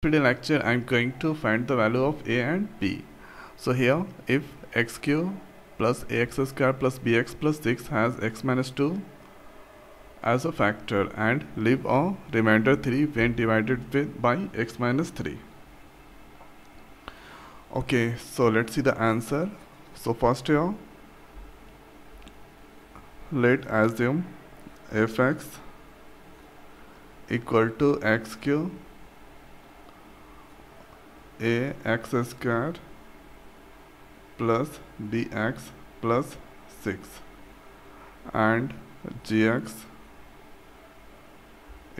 Today lecture I'm going to find the value of a and b. So here if x cube plus ax square plus bx plus 6 has x minus 2 as a factor and leave a remainder 3 when divided with by x minus 3. Okay so let's see the answer. So first here let assume fx equal to x cube a x square plus bx plus 6 and gx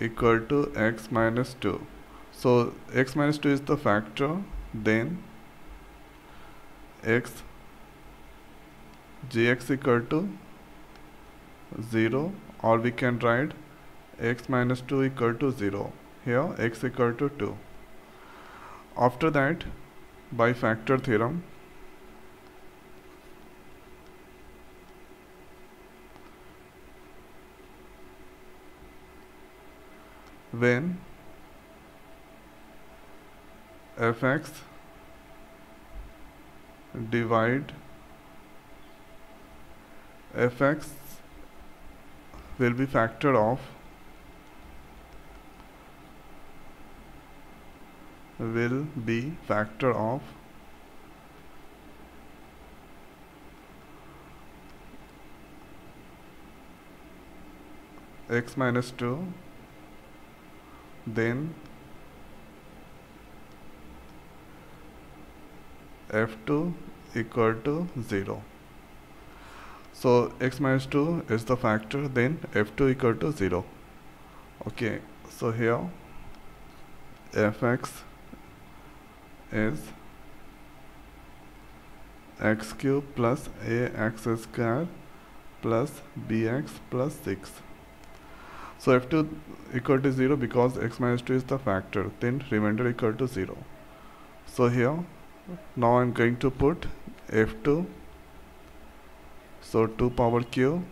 equal to x minus 2 so x minus 2 is the factor then x gx equal to 0 or we can write x minus 2 equal to 0 here x equal to 2 after that by factor theorem. When fx divide fx will be factor of will be factor of x minus 2 then f2 equal to 0 so x minus 2 is the factor then f2 equal to 0 okay so here fx is x cube plus ax square plus bx plus 6 so f2 equal to 0 because x minus 2 is the factor then remainder equal to 0 so here now I'm going to put f2 so 2 power q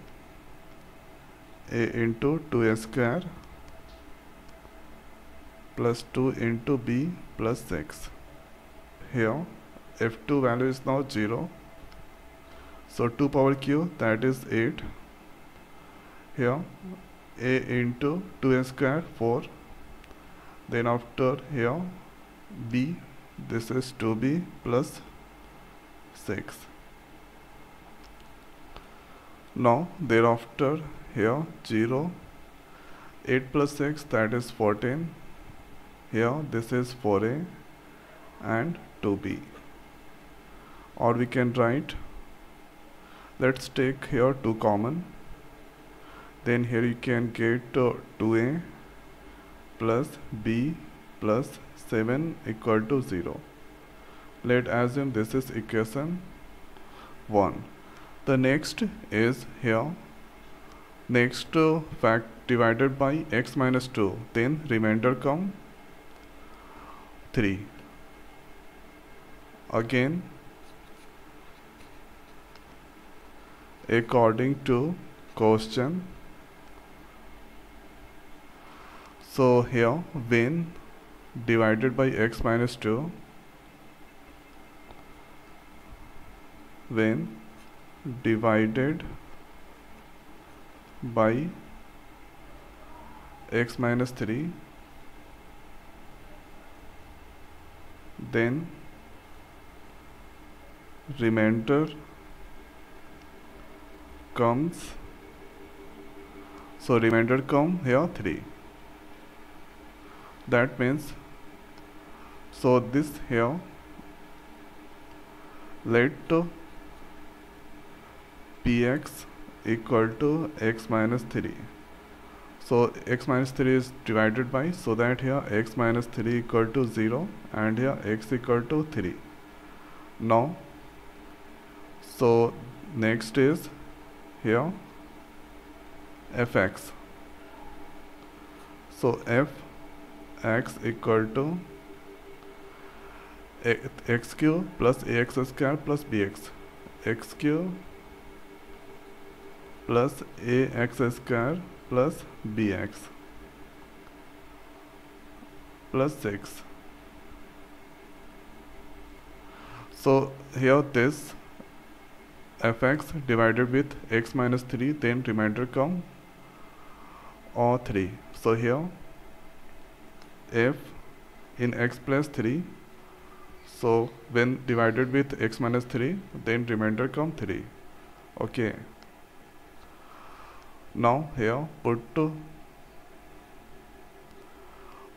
a into 2a square plus 2 into b plus 6 here f2 value is now 0 so 2 power q that is 8 here a into 2a square 4 then after here b this is 2b plus 6 now thereafter here 0 8 plus 6 that is 14 here this is 4a and 2b or we can write let's take here 2 common. Then here you can get uh, 2a plus b plus 7 equal to 0 let assume this is equation 1 the next is here. Next uh, fact divided by x minus 2 then remainder come 3 again according to question. So here when divided by x minus 2 when divided by x minus 3 then remainder comes so remainder come here 3 that means so this here let px equal to x minus 3 so x minus 3 is divided by so that here x minus 3 equal to 0 and here x equal to 3 now so next is here fx. So fx equal to xq cube plus ax square plus bx. X cube plus ax square plus bx. Plus 6 so here this fx divided with x minus 3 then remainder come or 3 so here f in x plus 3 so when divided with x minus 3 then remainder come 3 okay. Now here put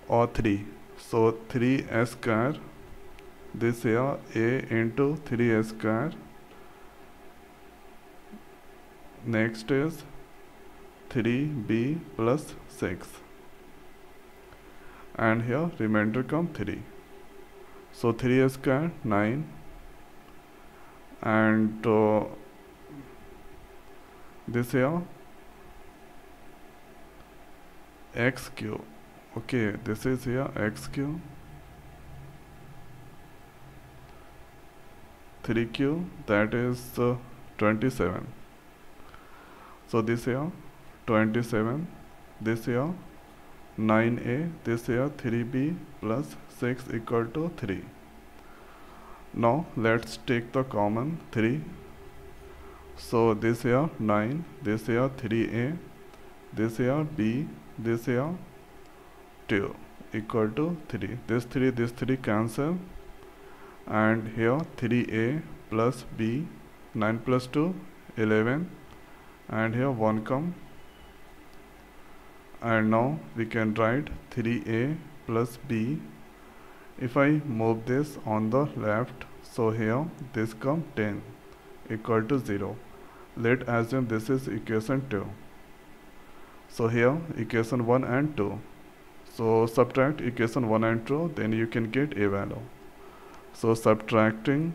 or 3 so 3 s square this here a into 3 s square next is 3b plus 6 and here remainder come 3 so 3 square 9 and uh, this here x cube. Okay this is here x cube. 3 cube that is uh, 27 so this here 27 this here 9a this here 3b plus 6 equal to 3 now let's take the common 3 so this here 9 this here 3a this here b. This here 2 equal to 3 this 3 this 3 cancel. And here 3a plus b 9 plus 2 11 and here 1 come. And now we can write 3a plus b. If I move this on the left so here this come 10 equal to 0 let assume this is equation 2 so here equation 1 and 2 so subtract equation 1 and 2 then you can get a value. So subtracting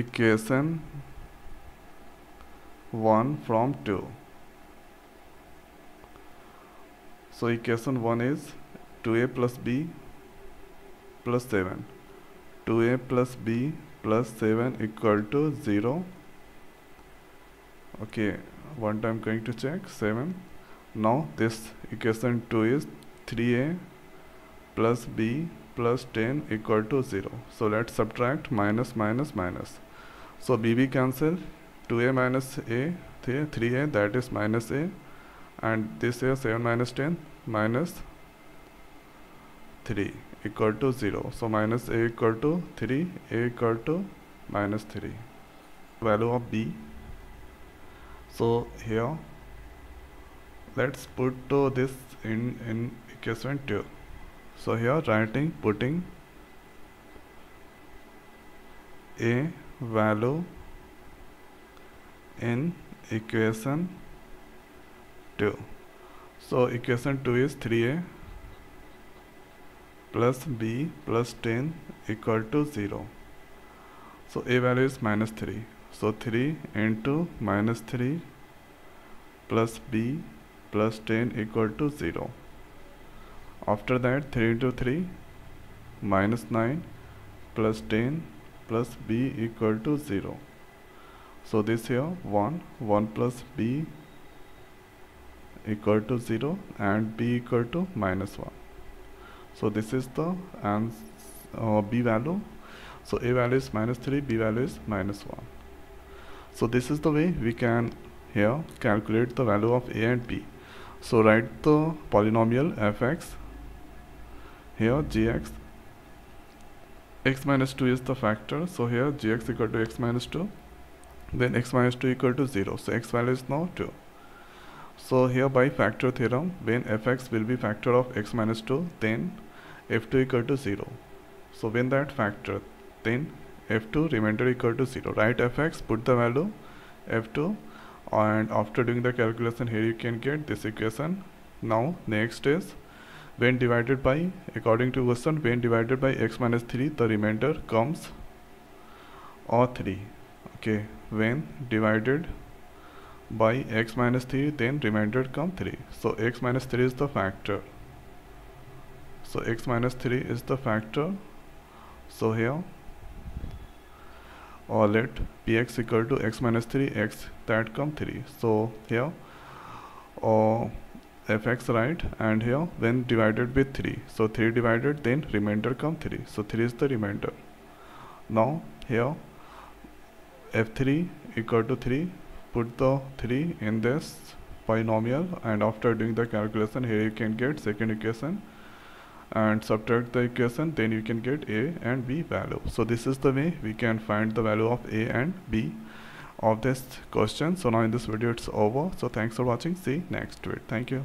equation 1 from 2 so equation 1 is 2a plus b plus 7 2a plus b plus 7 equal to 0 okay one time going to check 7 now this equation 2 is 3a plus b plus 10 equal to 0 so let's subtract minus minus minus. So BB cancel 2a minus a 3a that is minus a and this is 7 minus 10 minus 3 equal to 0 so minus a equal to 3 a equal to minus 3 value of b. So here let's put to this in in equation 2 so here writing putting a value in equation 2 so equation 2 is 3a plus b plus 10 equal to 0 so a value is minus 3 so 3 into minus 3 plus b plus 10 equal to 0 after that 3 into 3 minus 9 plus 10 plus b equal to 0 so this here 1 1 plus b equal to 0 and b equal to minus 1 so this is the uh, b value. So a value is minus 3 b value is minus 1 so this is the way we can here calculate the value of a and b. So write the polynomial fx here gx x minus 2 is the factor so here gx equal to x minus 2 then x minus 2 equal to 0 so x value is now 2 so here by factor theorem when fx will be factor of x minus 2 then f2 equal to 0 so when that factor then f2 remainder equal to 0 write fx put the value f2 and after doing the calculation here you can get this equation. Now next is when divided by according to question when divided by x minus 3 the remainder comes or 3 okay when divided by x minus 3 then remainder come 3 so x minus 3 is the factor. So x minus 3 is the factor. So here or let px equal to x minus 3 x that come 3 so here or fx right and here then divided with 3 so 3 divided then remainder come 3 so 3 is the remainder. Now here f3 equal to 3 put the 3 in this polynomial and after doing the calculation here you can get second equation and subtract the equation then you can get a and b value. So this is the way we can find the value of a and b of this question. So now in this video it's over. So thanks for watching. See next video thank you